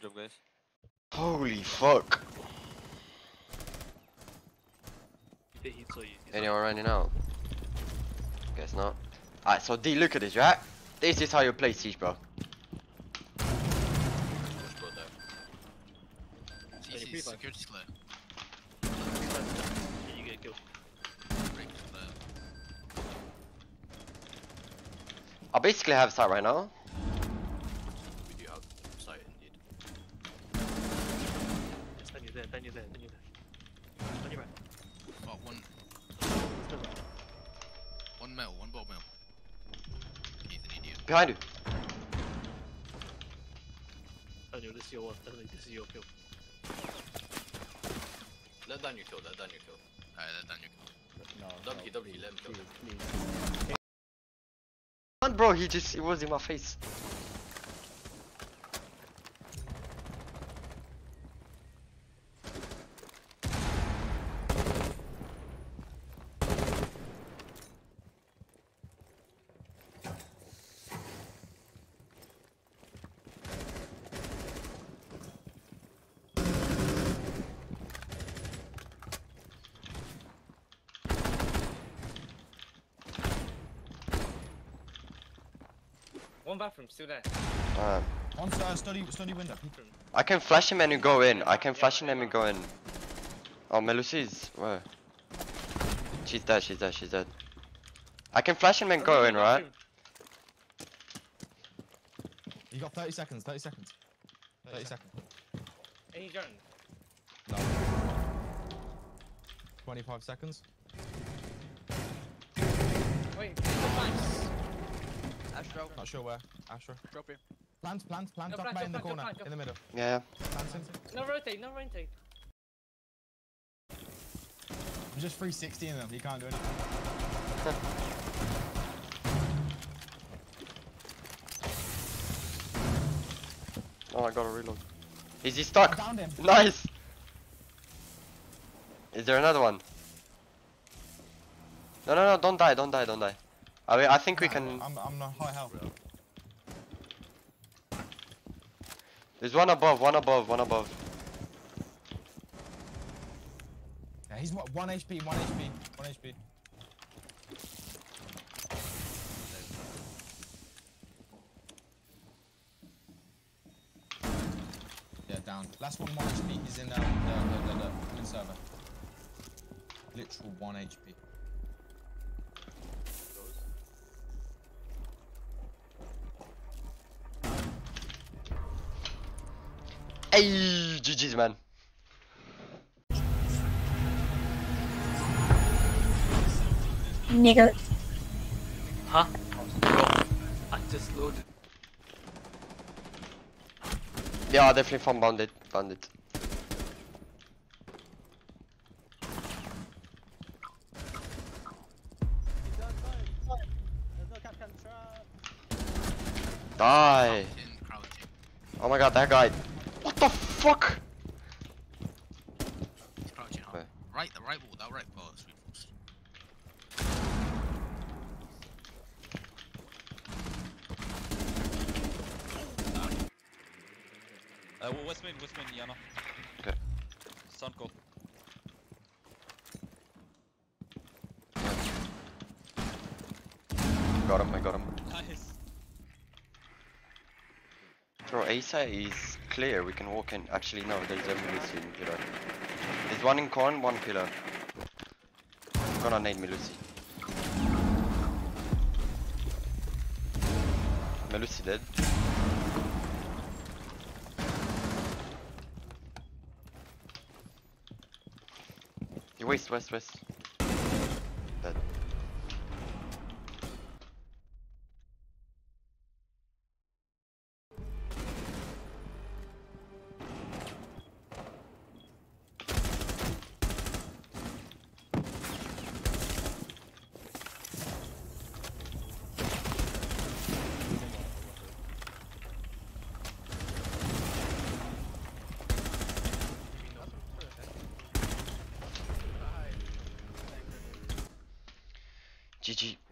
job, guys. Holy fuck. He- he saw you, he saw Anyone running out? Guess not. Alright, so D, look at this, right? This is how you play Siege, bro. Let's go there. Any CC, pre-fire? security's clear. you. You get killed. Break is clear. I basically have sight right now. We do have sight indeed. Stand you there, stand you there, stand you there. Stand you right. Got one, Stand right. one male, one bot male. He's idiot. Behind you. Daniel, this is your one. Daniel, this is your kill. Let down your kill, let down your kill. Alright, let down your kill. No. W, no, W, let him kill. please, please. Bro, he just, he was in my face. One bathroom, still there. Um, On uh, study, study window. I can flash him and you go in. I can flash him and you go in. Oh, Melusi's where? She's dead, she's dead, she's dead. I can flash him and go in, right? You got 30 seconds. 30 seconds. 30 seconds. Any drone? No. 25 seconds. Wait, the Not sure where. Astra. drop him. Plant, plant, plant. No, Duck plant, right in the duck, duck, corner. duck, In the middle. Yeah, No rotate, no rotate. I'm just 360 in them. You can't do anything. Oh, I gotta reload. Is he I stuck? him. Nice! Is there another one? No, no, no, don't die, don't die, don't die. I, mean, I think we can... I'm, I'm not high health. There's one above, one above, one above. Yeah, he's what, 1 HP, 1 HP, 1 HP. Yeah, down. Last one, 1 HP. He's in um, the, the, the, the main server. Literal 1 HP. Hey, GG's, man. Nigger. Huh? Bro, I just loaded. Yeah, definitely found bandit, bandit. Die. Oh my god, that guy. What the fuck? He's crouching up. Where? Right, the right wall, that right wall is reinforced. Uh, well, West main, West main, Yana. Okay. Sound call. Got him, I got him. Nice. Bro, Asa is clear, we can walk in. Actually, no, there's a Melusi in pillar. There's one in corn, one pillar. I'm gonna nade Melusi. Melusi dead. You waste, west, west. 鸡鸡。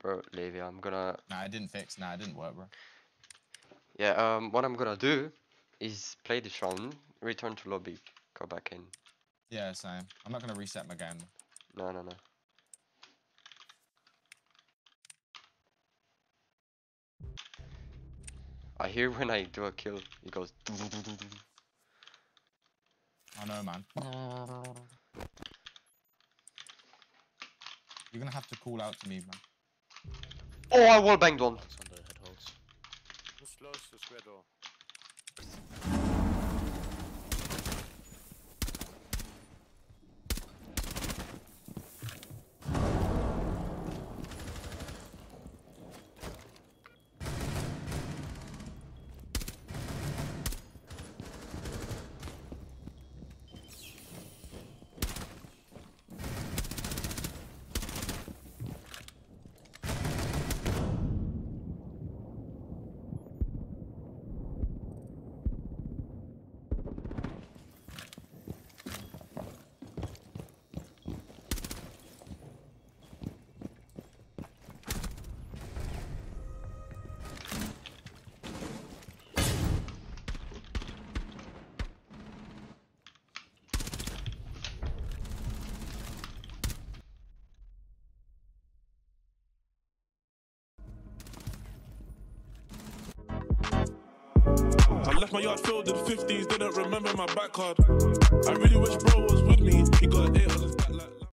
Bro, Levi, I'm gonna. Nah, it didn't fix. Nah, it didn't work, bro. Yeah, um, what I'm gonna do is play this round, return to lobby, go back in. Yeah, same. I'm not gonna reset my game. No, no, no. I hear when I do a kill, it goes. I know, man. You're gonna have to call out to me, man. Oh, I wall banged one. It's on the head holes. Who's close to square door? Left my yard filled with 50s, didn't remember my back card. I really wish bro was with me. He got eight on his